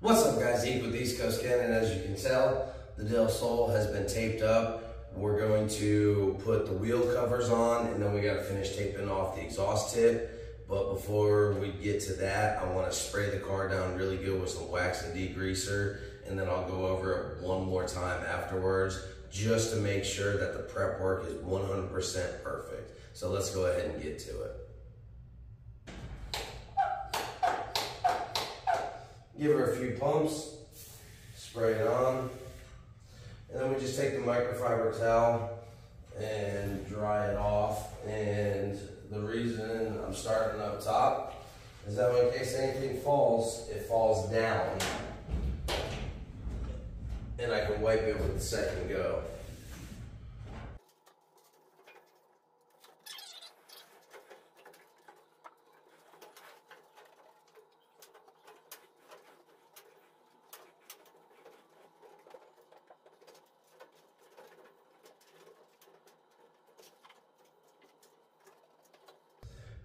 What's up guys, Eke with East Coast Ken, and as you can tell, the Del Sol has been taped up. We're going to put the wheel covers on and then we gotta finish taping off the exhaust tip. But before we get to that, I wanna spray the car down really good with some wax and degreaser and then I'll go over it one more time afterwards just to make sure that the prep work is 100% perfect. So let's go ahead and get to it. Give her a few pumps, spray it on, and then we just take the microfiber towel and dry it off. And the reason I'm starting up top is that in case anything falls, it falls down and I can wipe it with the second go.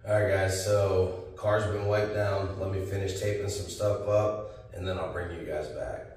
All right, guys, so car's been wiped down. Let me finish taping some stuff up, and then I'll bring you guys back.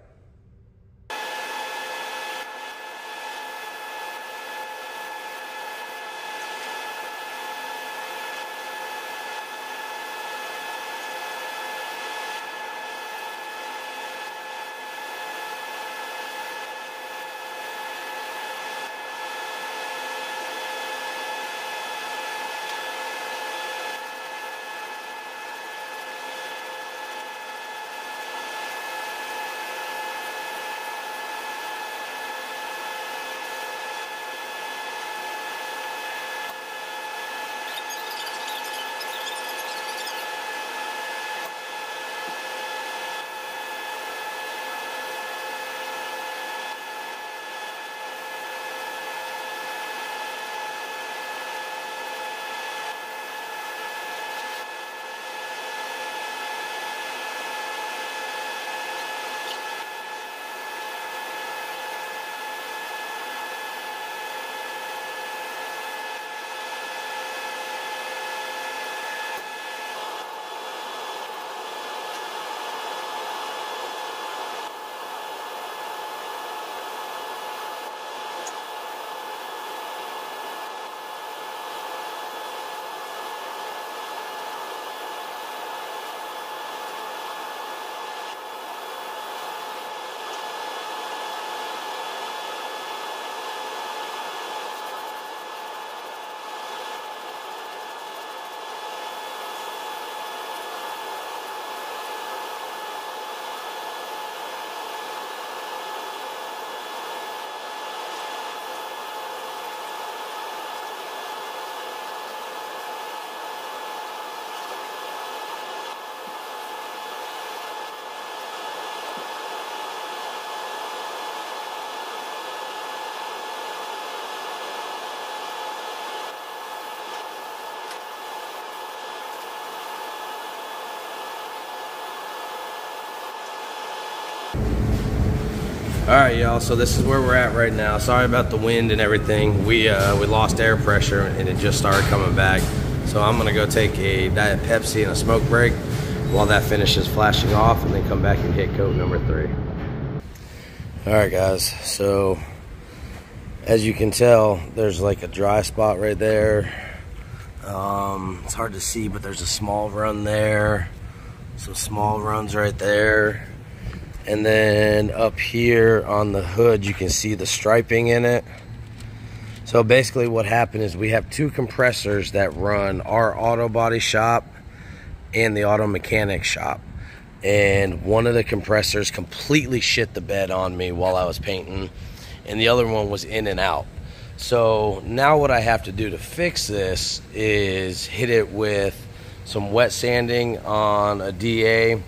All right, y'all. So this is where we're at right now. Sorry about the wind and everything. We uh, we lost air pressure and it just started coming back. So I'm gonna go take a diet Pepsi and a smoke break while that finishes flashing off, and then come back and hit coat number three. All right, guys. So as you can tell, there's like a dry spot right there. Um, it's hard to see, but there's a small run there. Some small runs right there and then up here on the hood, you can see the striping in it. So basically what happened is we have two compressors that run our auto body shop and the auto mechanic shop. And one of the compressors completely shit the bed on me while I was painting. And the other one was in and out. So now what I have to do to fix this is hit it with some wet sanding on a DA.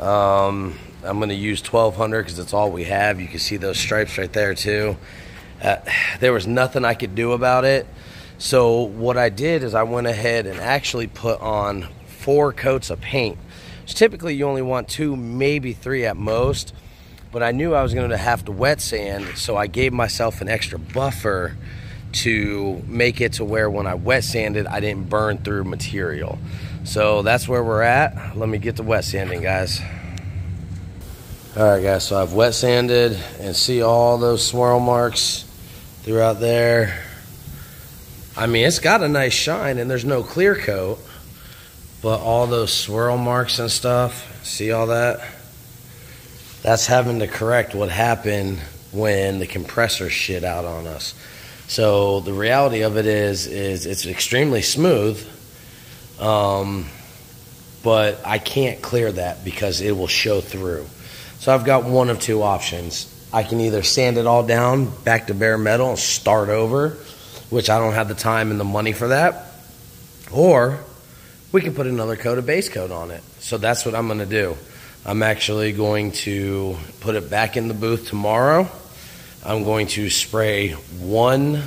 Um, I'm going to use 1200 because it's all we have. You can see those stripes right there too. Uh, there was nothing I could do about it. So what I did is I went ahead and actually put on four coats of paint. So typically you only want two, maybe three at most. But I knew I was going to have to wet sand, so I gave myself an extra buffer to make it to where when I wet sanded, I didn't burn through material. So that's where we're at. Let me get to wet sanding, guys. All right, guys, so I've wet sanded and see all those swirl marks throughout there. I mean, it's got a nice shine and there's no clear coat, but all those swirl marks and stuff, see all that? That's having to correct what happened when the compressor shit out on us. So the reality of it is, is it's extremely smooth, um, but I can't clear that because it will show through. So I've got one of two options. I can either sand it all down back to bare metal and start over, which I don't have the time and the money for that, or we can put another coat of base coat on it. So that's what I'm going to do. I'm actually going to put it back in the booth tomorrow. I'm going to spray one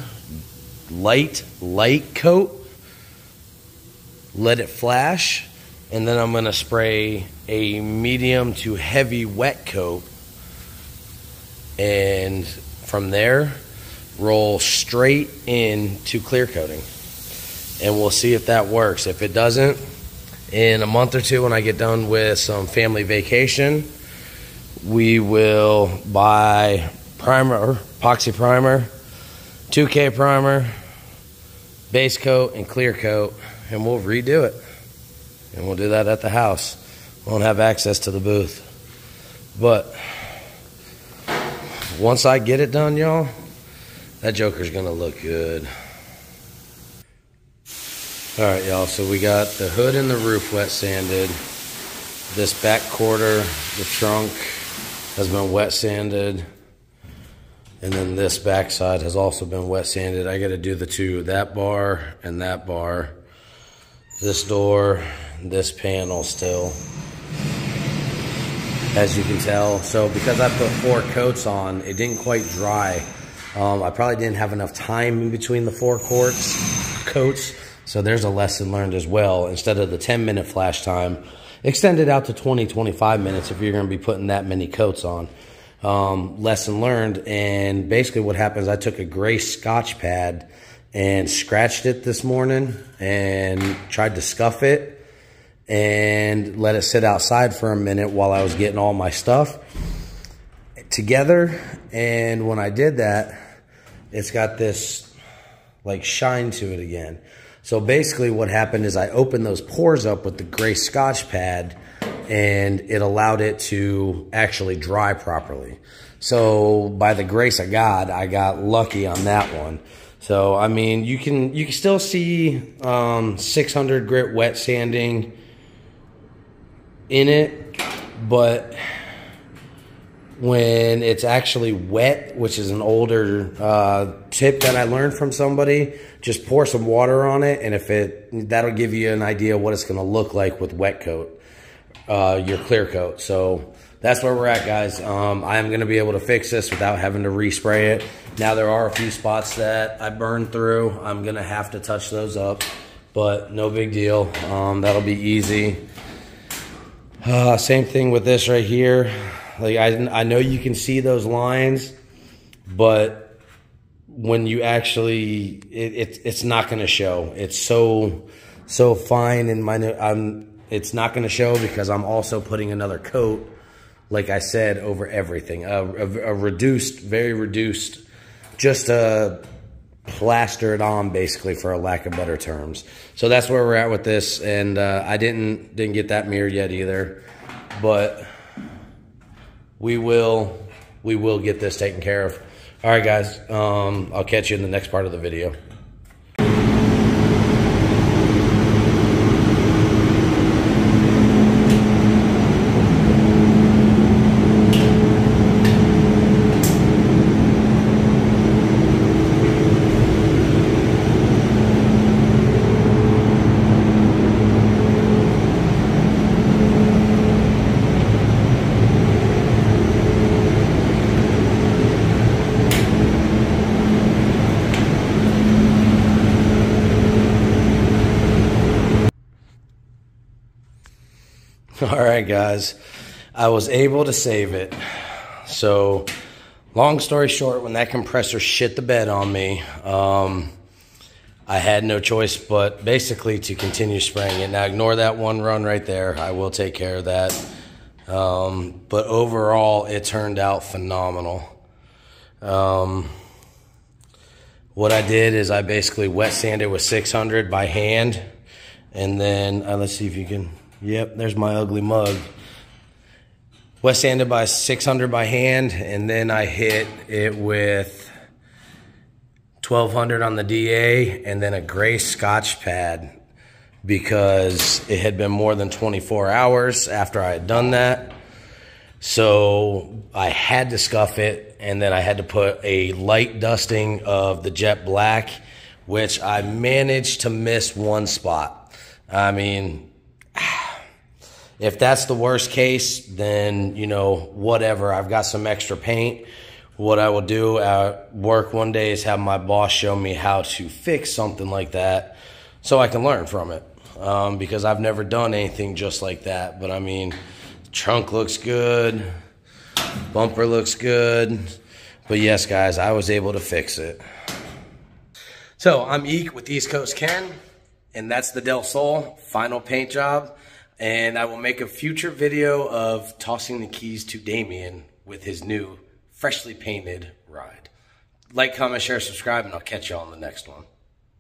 light, light coat, let it flash, and then I'm going to spray a medium to heavy wet coat. And from there, roll straight into clear coating. And we'll see if that works. If it doesn't, in a month or two when I get done with some family vacation, we will buy primer, epoxy primer, 2K primer, base coat, and clear coat, and we'll redo it. And we'll do that at the house. Won't have access to the booth. But once I get it done, y'all, that joker's gonna look good. All right, y'all, so we got the hood and the roof wet sanded. This back quarter, the trunk, has been wet sanded. And then this backside has also been wet sanded. I gotta do the two, that bar and that bar. This door, this panel still. As you can tell. So because I put four coats on, it didn't quite dry. Um, I probably didn't have enough time in between the four courts, coats. So there's a lesson learned as well. Instead of the 10 minute flash time, extend it out to 20, 25 minutes if you're going to be putting that many coats on. Um, lesson learned. And basically what happens, I took a gray scotch pad and scratched it this morning and tried to scuff it and let it sit outside for a minute while I was getting all my stuff together. And when I did that, it's got this like shine to it again. So basically what happened is I opened those pores up with the gray scotch pad and it allowed it to actually dry properly. So by the grace of God, I got lucky on that one. So I mean, you can you can still see um, 600 grit wet sanding in it, but when it's actually wet, which is an older uh, tip that I learned from somebody, just pour some water on it, and if it that'll give you an idea what it's going to look like with wet coat, uh, your clear coat. So that's where we're at, guys. Um, I am going to be able to fix this without having to respray it. Now there are a few spots that I burned through. I'm going to have to touch those up, but no big deal. Um, that'll be easy. Uh, same thing with this right here. Like I, I know you can see those lines, but when you actually, it, it it's not going to show. It's so, so fine and minute. I'm, it's not going to show because I'm also putting another coat, like I said, over everything. A, a, a reduced, very reduced, just a plaster it on basically for a lack of better terms. So that's where we're at with this. And uh, I didn't didn't get that mirror yet either, but we will we will get this taken care of. All right, guys. Um, I'll catch you in the next part of the video. All right, guys. I was able to save it. So, long story short, when that compressor shit the bed on me, um, I had no choice but basically to continue spraying it. Now, ignore that one run right there. I will take care of that. Um, but overall, it turned out phenomenal. Um, what I did is I basically wet sanded with 600 by hand. And then, uh, let's see if you can, yep, there's my ugly mug. West sanded by 600 by hand. And then I hit it with 1200 on the DA and then a gray scotch pad because it had been more than 24 hours after I had done that. So I had to scuff it and then I had to put a light dusting of the jet black, which I managed to miss one spot. I mean, if that's the worst case, then, you know, whatever. I've got some extra paint. What I will do at work one day is have my boss show me how to fix something like that so I can learn from it. Um, because I've never done anything just like that. But I mean, trunk looks good, bumper looks good. But yes, guys, I was able to fix it. So I'm Eek with East Coast Ken, and that's the Del Sol final paint job. And I will make a future video of tossing the keys to Damien with his new freshly painted ride. Like, comment, share, subscribe, and I'll catch you all on the next one.